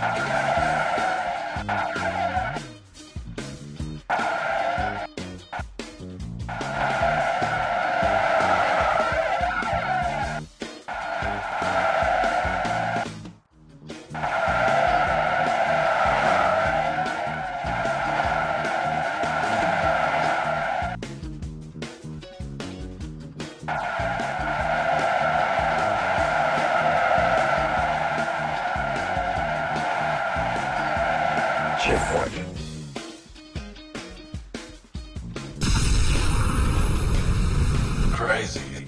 you Shit. Crazy.